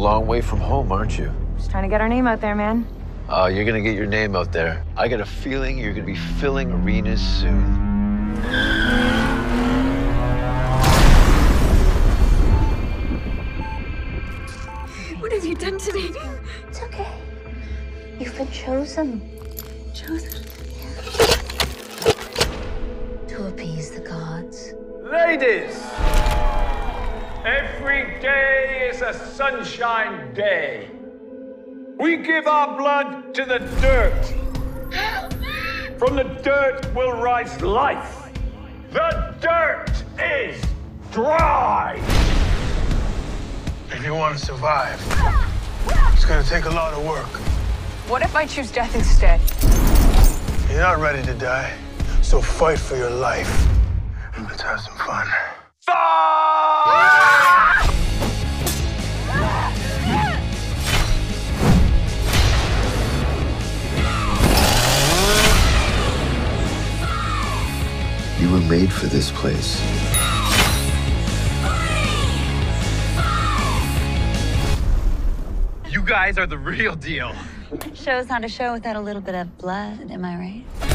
long way from home, aren't you? Just trying to get our name out there, man. Oh, you're gonna get your name out there. I got a feeling you're gonna be filling arenas soon. What have you done to me? It's okay. You've been chosen. Chosen. To appease the gods. Ladies, every day is a sunshine day. We give our blood to the dirt. From the dirt will rise life. The dirt is dry. If you want to survive, it's gonna take a lot of work. What if I choose death instead? You're not ready to die, so fight for your life. And let's have some fun. You were made for this place. You guys are the real deal. Show's not a show without a little bit of blood, am I right?